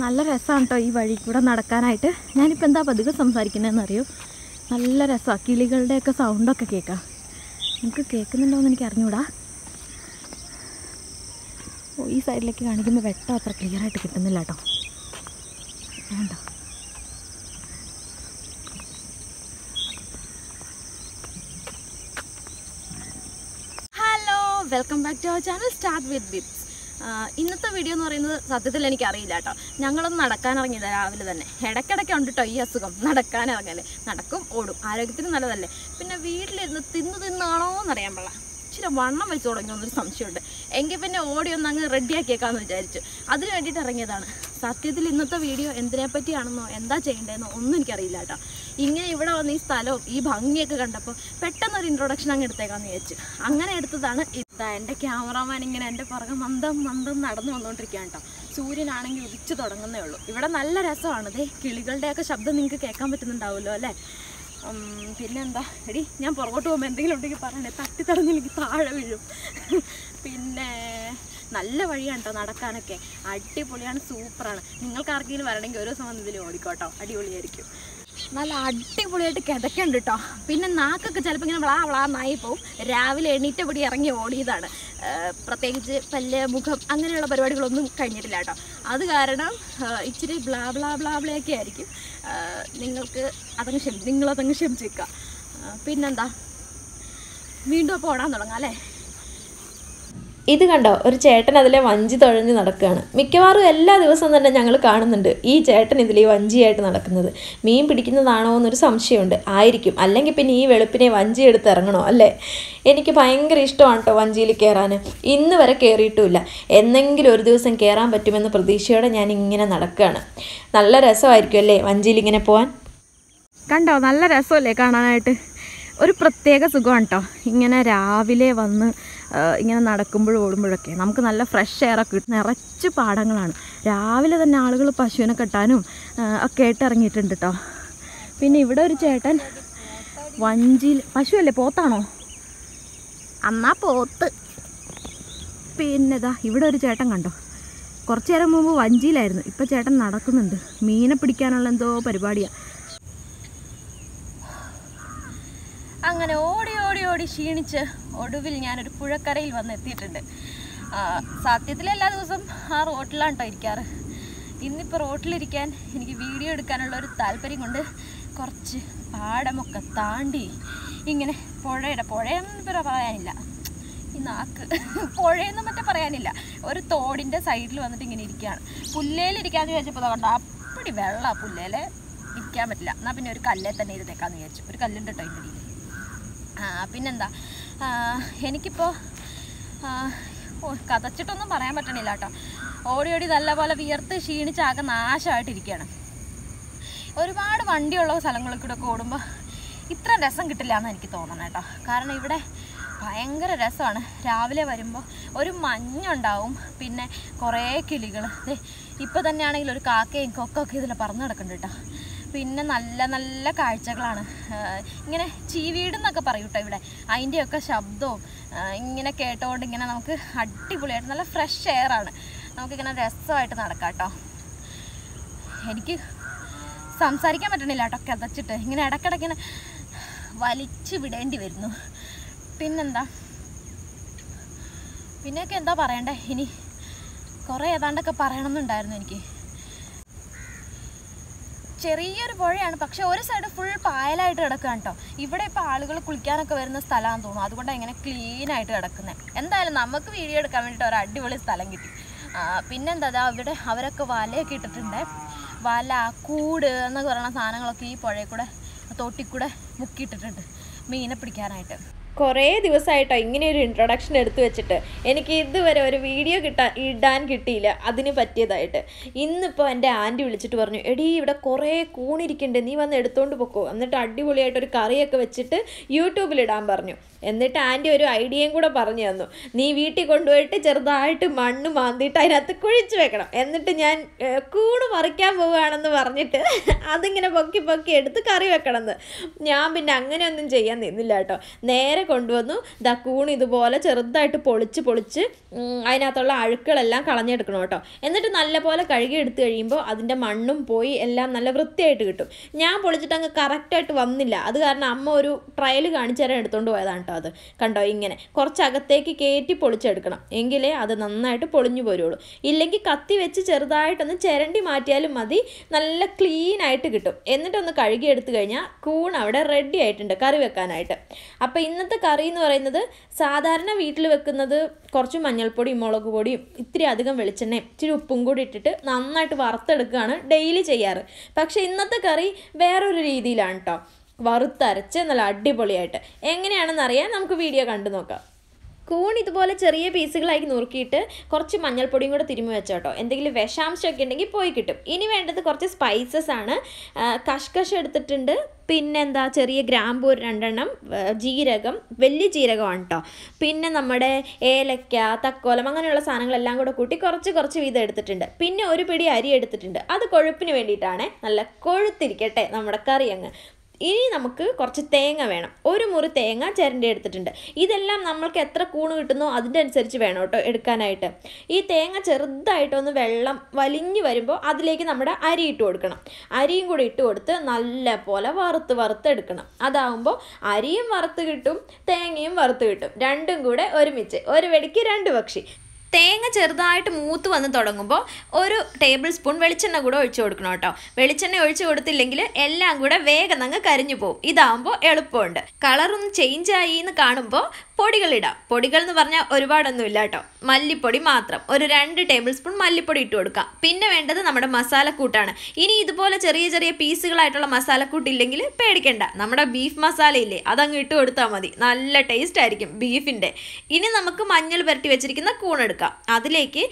നല്ല രസമാണ് കേട്ടോ ഈ വഴി കൂടെ നടക്കാനായിട്ട്. ഞാനിപ്പോൾ എന്താ പതുക്കെ സംസാരിക്കുന്നതെന്ന് അറിയൂ നല്ല രസമാണ് കിളികളുടെയൊക്കെ സൗണ്ടൊക്കെ കേൾക്കാം നിങ്ങൾക്ക് കേൾക്കുന്നുണ്ടോ എന്ന് എനിക്ക് അറിഞ്ഞൂടാ. ഓ ഈ സൈഡിലേക്ക് കാണിക്കുമ്പോൾ വെട്ടം അത്ര ക്ലിയർ ആയിട്ട് കിട്ടുന്നില്ല കേട്ടോ വേണ്ട. Hello welcome back to our channel start with bits ഇന്നത്തെ വീഡിയോ എന്ന് പറയുന്നത് സത്യത്തിൽ എനിക്കറിയില്ല കേട്ടോ. ഞങ്ങളൊന്ന് നടക്കാൻ ഇറങ്ങിയത് രാവിലെ തന്നെ. ഇടയ്ക്കിടയ്ക്ക് ഉണ്ട് കേട്ടോ ഈ അസുഖം. നടക്കാൻ ഇറങ്ങല്ലേ നടക്കും ഓടും. ആരോഗ്യത്തിന് നല്ലതല്ലേ. പിന്നെ വീട്ടിലിരുന്ന് തിന്നു തിന്നാണോ എന്നറിയാൻ പാടില്ല. ഇച്ചിരി വണ്ണം വെച്ച് തുടങ്ങിയെന്നൊരു സംശയമുണ്ട്. എങ്കിൽ പിന്നെ ഓടി ഒന്ന് അങ്ങ് റെഡിയാക്കിയേക്കാമെന്ന് വിചാരിച്ചു. അതിന് വേണ്ടിയിട്ട് ഇറങ്ങിയതാണ്. സത്യത്തിൽ ഇന്നത്തെ വീഡിയോ എന്തിനെ പറ്റിയാണെന്നോ എന്താ ചെയ്യേണ്ടതെന്നോ ഒന്നും എനിക്കറിയില്ല കേട്ടോ. ഇങ്ങനെ ഇവിടെ വന്ന് ഈ സ്ഥലവും ഈ ഭംഗിയൊക്കെ കണ്ടപ്പോൾ പെട്ടെന്ന് ഒരു ഇൻട്രൊഡക്ഷൻ അങ്ങ് എടുത്തേക്കാന്ന് വിചാരിച്ചു. അങ്ങനെ എടുത്തതാണ് ഇതാ. എന്റെ ക്യാമറമാൻ ഇങ്ങനെ എന്റെ പുറകെ മന്ദം മന്ദം നടന്നു വന്നുകൊണ്ടിരിക്കുകയാണ് കേട്ടോ. സൂര്യനാണെങ്കിൽ ഉദിച്ചു തുടങ്ങുന്നേ ഉള്ളൂ. ഇവിടെ നല്ല രസമാണ്. ദേ കിളികളുടെയൊക്കെ ശബ്ദം നിങ്ങൾക്ക് കേൾക്കാൻ പറ്റുന്നുണ്ടാവുമല്ലോ അല്ലേ? പിന്നെന്താ? എടി ഞാൻ പുറകോട്ട് പോകുമ്പോൾ എന്തെങ്കിലും ഉണ്ടെങ്കിൽ പറയണേ. തട്ടി തടഞ്ഞെനിക്ക് താഴെ വീഴും. പിന്നെ നല്ല വഴിയാണ് കേട്ടോ നടക്കാനൊക്കെ. അടിപൊളിയാണ് സൂപ്പറാണ്. നിങ്ങൾക്ക് ആർക്കെങ്കിലും വരണമെങ്കിൽ ദിവസം വന്ന് ഇതിൽ ഓടിക്കോട്ടോ. അടിപൊളിയായിരിക്കും. നല്ല അടിപൊളിയായിട്ട് കിതക്കുണ്ട് കേട്ടോ പിന്നെ നാക്കൊക്കെ ചിലപ്പോൾ ഇങ്ങനെ വളാ വളാന്നായി പോവും. രാവിലെ എണീറ്റപടി ഇറങ്ങി ഓടിയതാണ്. പ്രത്യേകിച്ച് പല്ല് മുഖം അങ്ങനെയുള്ള പരിപാടികളൊന്നും കഴിഞ്ഞിട്ടില്ല കേട്ടോ അത് കാരണം ഇച്ചിരി ബ്ലാ ബ്ലാ ബ്ലാ ബ്ലയൊക്കെ ആയിരിക്കും. നിങ്ങൾക്ക് അതങ്ങ് ക്ഷമി നിങ്ങളതങ്ങ് ക്ഷമിച്ചേക്കുക പിന്നെന്താ? വീണ്ടും അപ്പോൾ ഓടാൻ തുടങ്ങാം അല്ലേ? ഇത് കണ്ടോ ഒരു ചേട്ടൻ അതിലെ വഞ്ചി തുഴഞ്ഞ് നടക്കുകയാണ്. മിക്കവാറും എല്ലാ ദിവസവും തന്നെ ഞങ്ങൾ കാണുന്നുണ്ട് ഈ ചേട്ടൻ ഇതിൽ ഈ വഞ്ചിയായിട്ട് നടക്കുന്നത്. മീൻ പിടിക്കുന്നതാണോ എന്നൊരു സംശയമുണ്ട്. ആയിരിക്കും. അല്ലെങ്കിൽ പിന്നെ ഈ വെളുപ്പിനെ വഞ്ചി എടുത്ത് ഇറങ്ങണോ അല്ലേ? എനിക്ക് ഭയങ്കര ഇഷ്ടമാണ് കേട്ടോ വഞ്ചിയിൽ കയറാൻ ഇന്ന് വരെ കയറിയിട്ടുമില്ല എന്നെങ്കിലും ഒരു ദിവസം കയറാൻ പറ്റുമെന്ന പ്രതീക്ഷയോടെ ഞാൻ ഇങ്ങനെ നടക്കുകയാണ്. നല്ല രസമായിരിക്കും അല്ലേ വഞ്ചിയിൽ ഇങ്ങനെ പോകാൻ കണ്ടോ നല്ല രസമല്ലേ കാണാനായിട്ട്? ഒരു പ്രത്യേക സുഖമാണ് കേട്ടോ. ഇങ്ങനെ രാവിലെ വന്ന് ഇങ്ങനെ നടക്കുമ്പോഴും ഓടുമ്പോഴൊക്കെ നമുക്ക് നല്ല ഫ്രഷ് എയറൊക്കെ കിട്ടും. നിറച്ച് പാടങ്ങളാണ്. രാവിലെ തന്നെ ആളുകൾ പശുവിനെ കെട്ടാനും ഒക്കെ ആയിട്ട് ഇറങ്ങിയിട്ടുണ്ട് കേട്ടോ പിന്നെ ഇവിടെ ഒരു ചേട്ടൻ വഞ്ചിയിൽ പശുവല്ലേ പോത്താണോ? അന്നാ പോത്ത്. പിന്നെ ഇതാ ഇവിടെ ഒരു ചേട്ടൻ കണ്ടോ? കുറച്ച് നേരം മുമ്പ് വഞ്ചിയിലായിരുന്നു. ഇപ്പം ചേട്ടൻ നടക്കുന്നുണ്ട്. മീനെ പിടിക്കാനുള്ള എന്തോ പരിപാടിയാണ് അങ്ങനെ ഓടി ഓടി ക്ഷീണിച്ച് ഒടുവിൽ ഞാനൊരു പുഴക്കരയിൽ വന്ന് എത്തിയിട്ടുണ്ട് സത്യത്തിൽ എല്ലാ ദിവസവും ആ റോട്ടിലാണ് കേട്ടോ ഇരിക്കാറ്. ഇന്നിപ്പോൾ റോട്ടിലിരിക്കാൻ എനിക്ക് വീഡിയോ എടുക്കാനുള്ള ഒരു താല്പര്യം കൊണ്ട് കുറച്ച് പാടമൊക്കെ താണ്ടി ഇങ്ങനെ പുഴയുടെ പുഴയെന്ന് ഇപ്പോൾ പറയാനില്ല. ഈ നാക്ക് പുഴയെന്നും മറ്റേ പറയാനില്ല. ഒരു തോടിന്റെ സൈഡിൽ വന്നിട്ട് ഇങ്ങനെ ഇരിക്കുകയാണ് പുല്ലേലിരിക്കാന്ന് വിചാരിച്ചപ്പോൾ അതുകൊണ്ട് അപ്പടി വെള്ളമാണ് പുല്ലേലെ ഇരിക്കാൻ പറ്റില്ല. എന്നാൽ പിന്നെ ഒരു കല്ലേ തന്നെ ഇരുന്നേക്കാന്ന് വിചാരിച്ചു. ഒരു കല്ലുണ്ട് കേട്ടോ ഇതിന്റെ പിന്നെന്താ? എനിക്കിപ്പോൾ കഥച്ചിട്ടൊന്നും പറയാൻ പറ്റണില്ല കേട്ടോ. ഓടി ഓടി നല്ലപോലെ വിയർത്ത് ക്ഷീണിച്ച് ആകെ നാശമായിട്ടിരിക്കുകയാണ് ഒരുപാട് വണ്ടിയുള്ള സ്ഥലങ്ങളിൽ കൂടെ ഒക്കെ ഓടുമ്പോൾ ഇത്ര രസം കിട്ടില്ല എന്ന് എനിക്ക് തോന്നണം കേട്ടോ. കാരണം ഇവിടെ ഭയങ്കര രസമാണ്. രാവിലെ വരുമ്പോൾ ഒരു മഞ്ഞുണ്ടാവും പിന്നെ കുറേ കിളികൾ ദേ ഇപ്പോൾ തന്നെയാണെങ്കിൽ ഒരു കാക്കയും കൊക്കൊക്കെ ഇതിൽ പറന്ന് കിടക്കുന്നുണ്ട് കേട്ടോ. പിന്നെ നല്ല നല്ല കാഴ്ചകളാണ്. ഇങ്ങനെ ചീവീടെന്നൊക്കെ പറയും കേട്ടോ ഇവിടെ. അതിന്റെയൊക്കെ ശബ്ദവും ഇങ്ങനെ കേട്ടുകൊണ്ട് ഇങ്ങനെ നമുക്ക് അടിപൊളിയായിട്ട് നല്ല ഫ്രഷ് എയർ ആണ്. നമുക്കിങ്ങനെ രസമായിട്ട് നടക്കാം കേട്ടോ. എനിക്ക് സംസാരിക്കാൻ പറ്റണില്ല കേട്ടോ കിതച്ചിട്ട്. ഇങ്ങനെ ഇടയ്ക്കിടയ്ക്ക് ഇങ്ങനെ വലിച്ചു വിടേണ്ടി വരുന്നു. പിന്നെന്താ? പിന്നെയൊക്കെ എന്താ പറയണ്ടേ? ഇനി കുറേ ഏതാണ്ടൊക്കെ പറയണമെന്നുണ്ടായിരുന്നു എനിക്ക്. ചെറിയൊരു പുഴയാണ്. പക്ഷെ ഒരു സൈഡ് ഫുൾ പായലായിട്ട് കിടക്കുകയാണ് കേട്ടോ ഇവിടെ ഇപ്പോൾ ആളുകൾ കുളിക്കാനൊക്കെ വരുന്ന സ്ഥലമാണെന്ന് തോന്നുന്നു. അതുകൊണ്ടാണ് ഇങ്ങനെ ക്ലീൻ ആയിട്ട് കിടക്കുന്നത് എന്തായാലും നമുക്ക് വീഡിയോ എടുക്കാൻ വേണ്ടിയിട്ട് ഒരു അടിപൊളി സ്ഥലം കിട്ടി. പിന്നെന്താ അവിടെ അവരൊക്കെ വലയൊക്കെ ഇട്ടിട്ടുണ്ട്. വല കൂട് എന്നൊക്കെ പറയുന്ന സാധനങ്ങളൊക്കെ ഈ പുഴയിൽ കൂടെ തോട്ടിക്കൂടെ മുക്കിയിട്ടിട്ടുണ്ട്. മീനെ പിടിക്കാനായിട്ട്. കുറേ ദിവസമായിട്ടോ ഇങ്ങനെ ഒരു ഇൻട്രൊഡക്ഷൻ എടുത്തു വെച്ചിട്ട് എനിക്ക് ഇതുവരെ ഒരു വീഡിയോ കിട്ടാൻ ഇടാൻ കിട്ടിയില്ല. അതിന് പറ്റിയതായിട്ട്. ഇന്നിപ്പോൾ എന്റെ ആന്റി വിളിച്ചിട്ട് പറഞ്ഞു എടി ഇവിടെ കുറേ കൂണിരിക്കുന്നുണ്ട് നീ വന്ന് എടുത്തുകൊണ്ട് പൊക്കോ. എന്നിട്ട് അടിപൊളിയായിട്ട് ഒരു കറിയൊക്കെ വെച്ചിട്ട് യൂട്യൂബിൽ ഇടാൻ പറഞ്ഞു. എന്നിട്ട് ആന്റി ഒരു ഐഡിയയും കൂടെ പറഞ്ഞു തന്നു. നീ വീട്ടിൽ കൊണ്ടുപോയിട്ട് ചെറുതായിട്ട് മണ്ണ് മാന്തിയിട്ട് അതിനകത്ത് കുഴിച്ചു വെക്കണം. എന്നിട്ട് ഞാൻ കൂട് മറിക്കാൻ പോവുകയാണെന്ന് പറഞ്ഞിട്ട് അതിങ്ങനെ പൊക്കി പൊക്കി എടുത്ത് കറി വെക്കണമെന്ന്. ഞാൻ പിന്നെ അങ്ങനെയൊന്നും ചെയ്യാൻ നിന്നില്ല കേട്ടോ. നേരെ കൊണ്ടുവന്നു. ദാ കൂൺ ഇതുപോലെ ചെറുതായിട്ട് പൊളിച്ച് പൊളിച്ച് അതിനകത്തുള്ള അഴുക്കുകളെല്ലാം കളഞ്ഞെടുക്കണം കേട്ടോ. എന്നിട്ട് നല്ലപോലെ കഴുകി എടുത്തു കഴിയുമ്പോൾ അതിന്റെ മണ്ണും പോയി എല്ലാം നല്ല വൃത്തിയായിട്ട് കിട്ടും. ഞാൻ പൊളിച്ചിട്ട് അങ്ങ് കറക്റ്റായിട്ട് വന്നില്ല. അത് കാരണം അമ്മ ഒരു ട്രയൽ കാണിച്ചു തരാൻ എടുത്തുകൊണ്ട് പോയതാണ് കേട്ടോ അത്. കണ്ടോ ഇങ്ങനെ. കുറച്ച് അകത്തേക്ക് കയറ്റി പൊളിച്ചെടുക്കണം. എങ്കിലേ അത് നന്നായിട്ട് പൊളിഞ്ഞു പോരുള്ളൂ. ഇല്ലെങ്കിൽ കത്തി വെച്ച് ചെറുതായിട്ടൊന്ന് ചിരണ്ടി മാറ്റിയാലും മതി. നല്ല ക്ലീൻ ആയിട്ട് കിട്ടും. എന്നിട്ടൊന്ന് കഴുകിയെടുത്ത് കഴിഞ്ഞാൽ കൂൺ അവിടെ റെഡി ആയിട്ടുണ്ട് കറി വെക്കാനായിട്ട്. അപ്പോൾ ഇന്നത്തെ കറി എന്ന് പറയുന്നത് സാധാരണ വീട്ടിൽ വെക്കുന്നത് കുറച്ച് മഞ്ഞൾപ്പൊടിയും മുളക് പൊടിയും ഇത്തിരി അധികം വെളിച്ചെണ്ണയും ഇച്ചിരി ഉപ്പും കൂടി ഇട്ടിട്ട് നന്നായിട്ട് വറുത്തെടുക്കുകയാണ് ഡെയിലി ചെയ്യാറ്. പക്ഷേ ഇന്നത്തെ കറി വേറൊരു രീതിയിലാണ് കേട്ടോ വറുത്തരച്ച് നല്ല അടിപൊളിയായിട്ട്. എങ്ങനെയാണെന്ന് അറിയാൻ നമുക്ക് വീഡിയോ കണ്ടു നോക്കാം. കൂൺ ഇതുപോലെ ചെറിയ പീസുകളായി നുറുക്കിയിട്ട് കുറച്ച് മഞ്ഞൾപ്പൊടിയും കൂടെ തിരുമ്മി വെച്ചോട്ടോ എന്തെങ്കിലും വിഷാംശമൊക്കെ ഉണ്ടെങ്കിൽ പോയി കിട്ടും. ഇനി വേണ്ടത് കുറച്ച് സ്പൈസസ് ആണ്. കഷ്കഷ എടുത്തിട്ടുണ്ട്. പിന്നെന്താ ചെറിയ ഗ്രാമ്പൂ ഒരു രണ്ടെണ്ണം ജീരകം വലിയ ജീരകമാണ് കേട്ടോ പിന്നെ നമ്മുടെ ഏലക്ക തക്കോലം അങ്ങനെയുള്ള സാധനങ്ങളെല്ലാം കൂടെ കൂട്ടി കുറച്ച് കുറച്ച് വീതം എടുത്തിട്ടുണ്ട്. പിന്നെ ഒരു പിടി അരി എടുത്തിട്ടുണ്ട്. അത് കൊഴുപ്പിന് വേണ്ടിയിട്ടാണ് നല്ല കൊഴുത്തിരിക്കട്ടെ നമ്മുടെ കറി അങ്ങ്. ഇനി നമുക്ക് കുറച്ച് തേങ്ങ വേണം. ഒരു മുറി തേങ്ങ ചിരണ്ടി എടുത്തിട്ടുണ്ട്. ഇതെല്ലാം നമ്മൾക്ക് എത്ര കൂണ് കിട്ടുന്നോ അതിന്റെ അനുസരിച്ച് വേണം കേട്ടോ എടുക്കാനായിട്ട്. ഈ തേങ്ങ ചെറുതായിട്ടൊന്ന് വെള്ളം വലിഞ്ഞു വരുമ്പോൾ അതിലേക്ക് നമ്മുടെ അരി ഇട്ട് കൊടുക്കണം. അരിയും കൂടി ഇട്ട് കൊടുത്ത് നല്ല പോലെ വറുത്ത് വറുത്ത് എടുക്കണം. അതാവുമ്പോൾ അരിയും വറുത്ത് കിട്ടും തേങ്ങയും വറുത്ത് കിട്ടും. രണ്ടും കൂടെ ഒരുമിച്ച്. ഒരു വെടിക്ക് രണ്ട് പക്ഷി. തേങ്ങ ചെറുതായിട്ട് മൂത്ത് വന്ന് തുടങ്ങുമ്പോൾ ഒരു ടേബിൾ സ്പൂൺ വെളിച്ചെണ്ണ കൂടെ ഒഴിച്ചു കൊടുക്കണം കേട്ടോ. വെളിച്ചെണ്ണ ഒഴിച്ചു കൊടുത്തില്ലെങ്കിൽ എല്ലാം കൂടെ വേഗം അങ്ങ് കരിഞ്ഞു പോകും ഇതാകുമ്പോൾ എളുപ്പമുണ്ട്. കളറൊന്ന് ചേഞ്ച് ആയി എന്ന് കാണുമ്പോൾ പൊടികളിടാം. പൊടികൾ എന്ന് പറഞ്ഞാൽ ഒരുപാടൊന്നും ഇല്ല കേട്ടോ മല്ലിപ്പൊടി മാത്രം. ഒരു രണ്ട് ടേബിൾ സ്പൂൺ മല്ലിപ്പൊടി ഇട്ട് കൊടുക്കാം. പിന്നെ വേണ്ടത് നമ്മുടെ മസാലക്കൂട്ടാണ്. ഇനി ഇതുപോലെ ചെറിയ ചെറിയ പീസുകളായിട്ടുള്ള മസാലക്കൂട്ട് ഇല്ലെങ്കിൽ പേടിക്കണ്ട. നമ്മുടെ ബീഫ് മസാല ഇല്ലേ അതങ്ങ് ഇട്ട് കൊടുത്താൽ മതി. നല്ല ടേസ്റ്റ് ആയിരിക്കും ബീഫിന്റെ ഇനി നമുക്ക് മഞ്ഞൾ പുരട്ടി വെച്ചിരിക്കുന്ന കൂണെടുക്കാം. അതിലേക്ക്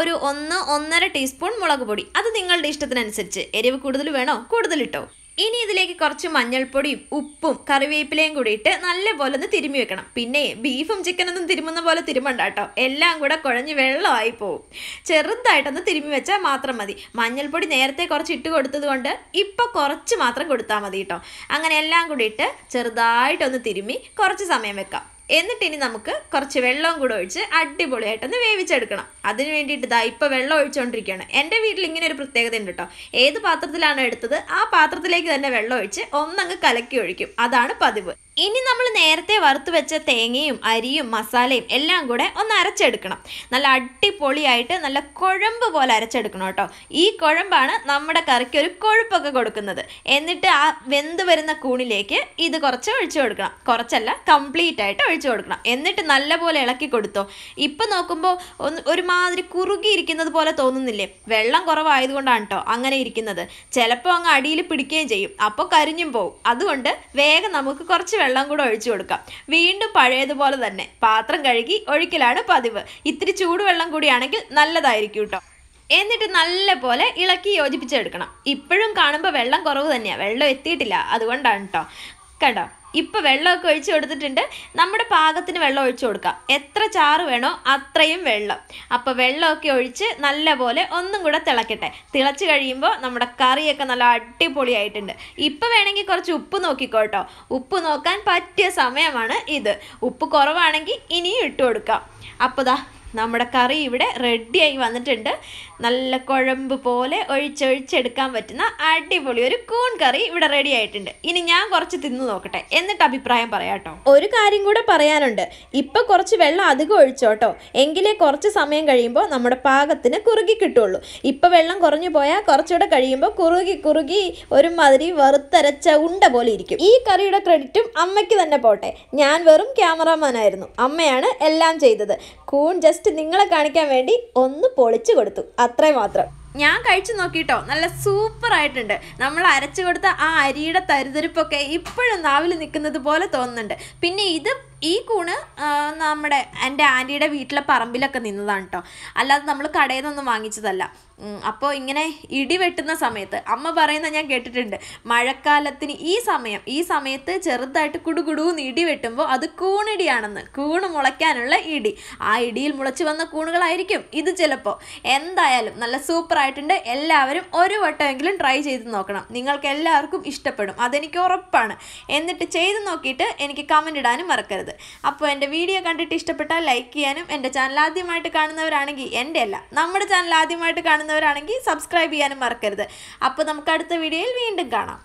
ഒരു ഒന്ന് ഒന്നര ടീസ്പൂൺ മുളക് പൊടി. അത് നിങ്ങളുടെ ഇഷ്ടത്തിനനുസരിച്ച്. എരിവ് കൂടുതൽ വേണോ? കൂടുതൽ ഇട്ടോ? ഇനി ഇതിലേക്ക് കുറച്ച് മഞ്ഞൾപ്പൊടിയും ഉപ്പും കറിവേപ്പിലയും കൂടിയിട്ട് നല്ലപോലെ ഒന്ന് തിരുമ്മി വെക്കണം. പിന്നെ ബീഫും ചിക്കനൊന്നും തിരുമുന്ന പോലെ തിരുമണ്ട കേട്ടോ. എല്ലാം കൂടെ കുഴഞ്ഞ് വെള്ളമായി പോവും. ചെറുതായിട്ടൊന്ന് തിരുമ്മി വെച്ചാൽ മാത്രം മതി. മഞ്ഞൾപ്പൊടി നേരത്തെ കുറച്ച് ഇട്ട് കൊടുത്തത് കൊണ്ട് ഇപ്പോൾ കുറച്ച് മാത്രം കൊടുത്താൽ മതി കേട്ടോ. അങ്ങനെ എല്ലാം കൂടി ഇട്ട് ചെറുതായിട്ടൊന്ന് തിരുമ്മി കുറച്ച് സമയം വെക്കാം. എന്നിട്ട് ഇനി നമുക്ക് കുറച്ച് വെള്ളവും കൂടെ ഒഴിച്ച് അടിപൊളിയായിട്ടൊന്ന് വേവിച്ചെടുക്കണം. അതിന് വേണ്ടിയിട്ട് ഇതാ ഇപ്പോൾ വെള്ളം ഒഴിച്ചുകൊണ്ടിരിക്കുകയാണ് എന്റെ വീട്ടിൽ ഇങ്ങനെ ഒരു പ്രത്യേകത ഉണ്ട് കേട്ടോ ഏത് പാത്രത്തിലാണ് എടുത്തത് ആ പാത്രത്തിലേക്ക് തന്നെ വെള്ളം ഒഴിച്ച് ഒന്നങ്ങ് കലക്കി ഒഴിക്കും. അതാണ് പതിവ്. ഇനി നമ്മൾ നേരത്തെ വറുത്ത് വെച്ച തേങ്ങയും അരിയും മസാലയും എല്ലാം കൂടെ ഒന്ന് അരച്ചെടുക്കണം. നല്ല അടിപൊളിയായിട്ട് നല്ല കുഴമ്പ് പോലെ അരച്ചെടുക്കണം കേട്ടോ. ഈ കുഴമ്പാണ് നമ്മുടെ കറിക്ക് ഒരു കൊഴുപ്പൊക്കെ കൊടുക്കുന്നത്. എന്നിട്ട് ആ വെന്ത് വരുന്ന കൂണിലേക്ക് ഇത് കുറച്ച് ഒഴിച്ചു കൊടുക്കണം. കുറച്ചല്ല കംപ്ലീറ്റ് ആയിട്ട് ഒഴിച്ചു കൊടുക്കണം. എന്നിട്ട് നല്ലപോലെ ഇളക്കി കൊടുത്തോ. ഇപ്പം നോക്കുമ്പോൾ ഒന്ന് ഒരുമാതിരി കുറുകിയിരിക്കുന്നത് പോലെ തോന്നുന്നില്ലേ? വെള്ളം കുറവായതുകൊണ്ടാണ് കേട്ടോ അങ്ങനെ ഇരിക്കുന്നത്. ചിലപ്പോൾ അങ്ങ് അടിയിൽ പിടിക്കുകയും ചെയ്യും. അപ്പോൾ കരിഞ്ഞും പോവും. അതുകൊണ്ട് വേഗം നമുക്ക് കുറച്ച് വെള്ളം കൂടെ ഒഴിച്ചു കൊടുക്കാം. വീണ്ടും പഴയതുപോലെ തന്നെ. പാത്രം കഴുകി ഒഴിക്കലാണ് പതിവ്. ഇത്തിരി ചൂടുവെള്ളം കൂടിയാണെങ്കിൽ നല്ലതായിരിക്കും കേട്ടോ എന്നിട്ട് നല്ല പോലെ ഇളക്കി യോജിപ്പിച്ചെടുക്കണം. ഇപ്പോഴും കാണുമ്പോൾ വെള്ളം കുറവ് തന്നെയാണ് വെള്ളം എത്തിയിട്ടില്ല. അതുകൊണ്ടാണ് കേട്ടോ കണ്ടോ ഇപ്പോൾ വെള്ളമൊക്കെ ഒഴിച്ചു കൊടുത്തിട്ടുണ്ട്. നമ്മുടെ പാകത്തിന് വെള്ളം ഒഴിച്ചു കൊടുക്കാം. എത്ര ചാറ് വേണോ അത്രയും വെള്ളം. അപ്പോൾ വെള്ളമൊക്കെ ഒഴിച്ച് നല്ല പോലെ ഒന്നും കൂടെ തിളക്കട്ടെ. തിളച്ച് കഴിയുമ്പോൾ നമ്മുടെ കറിയൊക്കെ നല്ല അടിപൊളിയായിട്ടുണ്ട്. ഇപ്പോൾ വേണമെങ്കിൽ കുറച്ച് ഉപ്പ് നോക്കിക്കോട്ടോ. ഉപ്പ് നോക്കാൻ പറ്റിയ സമയമാണ് ഇത്. ഉപ്പ് കുറവാണെങ്കിൽ ഇനിയും ഇട്ട് കൊടുക്കാം. അപ്പോൾ ദാ നമ്മുടെ കറി ഇവിടെ റെഡിയായി വന്നിട്ടുണ്ട്. നല്ല കുഴമ്പ് പോലെ ഒഴിച്ചൊഴിച്ചെടുക്കാൻ പറ്റുന്ന അടിപൊളി ഒരു കൂൺ കറി ഇവിടെ റെഡി ആയിട്ടുണ്ട്. ഇനി ഞാൻ കുറച്ച് തിന്നു നോക്കട്ടെ. എന്നിട്ട് അഭിപ്രായം പറയാട്ടോ. ഒരു കാര്യം കൂടെ പറയാനുണ്ട്. ഇപ്പൊ കുറച്ച് വെള്ളം അധികം ഒഴിച്ചോട്ടോ. എങ്കിലേ കുറച്ച് സമയം കഴിയുമ്പോൾ നമ്മുടെ പാകത്തിന് കുറുകി കിട്ടുള്ളൂ. ഇപ്പൊ വെള്ളം കുറഞ്ഞു പോയാൽ കുറച്ചുകൂടെ കഴിയുമ്പോൾ കുറുകി കുറുകി ഒരുമാതിരി വറുത്തരച്ച ഉണ്ട പോലെ ഇരിക്കും. ഈ കറിയുടെ ക്രെഡിറ്റും അമ്മയ്ക്ക് തന്നെ പോട്ടെ. ഞാൻ വെറും ക്യാമറാമാനായിരുന്നു അമ്മയാണ് എല്ലാം ചെയ്തത്. കൂൺ ജസ്റ്റ് നിങ്ങളെ കാണിക്കാൻ വേണ്ടി ഒന്ന് പൊളിച്ചു കൊടുത്തു. അത്രേ മാത്രം. ഞാൻ കഴിച്ചു നോക്കിട്ടോ. നല്ല സൂപ്പർ ആയിട്ടുണ്ട്. നമ്മൾ അരച്ചു കൊടുത്ത ആ അരിയുടെ തരിതരിപ്പൊക്കെ ഇപ്പോഴും നാവിൽ നിൽക്കുന്നത് പോലെ തോന്നുന്നുണ്ട്. പിന്നെ ഇത് ഈ കൂണ് നമ്മുടെ എന്റെ ആന്റിയുടെ വീട്ടിലെ പറമ്പിലൊക്കെ നിന്നതാണ് കേട്ടോ അല്ലാതെ നമ്മൾ കടയിൽ നിന്നൊന്നും വാങ്ങിച്ചതല്ല അപ്പോൾ ഇങ്ങനെ ഇടി വെട്ടുന്ന സമയത്ത് അമ്മ പറയുന്ന ഞാൻ കേട്ടിട്ടുണ്ട് മഴക്കാലത്തിന് ഈ സമയം ഈ സമയത്ത് ചെറുതായിട്ട് കുടുകുടൂന്ന് ഇടി വെട്ടുമ്പോൾ അത് കൂണിടിയാണെന്ന് കൂണ് മുളയ്ക്കാനുള്ള ഇടി. ആ ഇടിയിൽ മുളച്ചു വന്ന കൂണുകളായിരിക്കും ഇത് ചിലപ്പോൾ. എന്തായാലും നല്ല സൂപ്പറായിട്ടുണ്ട്. എല്ലാവരും ഒരു വട്ടമെങ്കിലും ട്രൈ ചെയ്ത് നോക്കണം. നിങ്ങൾക്ക് എല്ലാവർക്കും ഇഷ്ടപ്പെടും. അതെനിക്ക് ഉറപ്പാണ്. എന്നിട്ട് ചെയ്ത് നോക്കിയിട്ട് എനിക്ക് കമന്റ് ഇടാനും മറക്കരുത്. അപ്പോൾ എന്റെ വീഡിയോ കണ്ടിട്ട് ഇഷ്ടപ്പെട്ടാൽ ലൈക്ക് ചെയ്യാനും എന്റെ ചാനൽ ആദ്യമായിട്ട് കാണുന്നവരാണെങ്കിൽ എന്റെ അല്ല നമ്മുടെ ചാനൽ ആദ്യമായിട്ട് കാണുന്നവരാണെങ്കിൽ സബ്സ്ക്രൈബ് ചെയ്യാനും മറക്കരുത്. അപ്പോൾ നമുക്ക് അടുത്ത വീഡിയോയിൽ വീണ്ടും കാണാം.